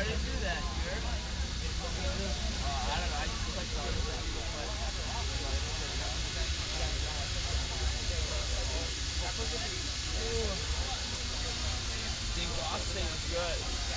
Why did it do that, sir? Uh, I don't know. I just clicked on it. Dink off thing's good.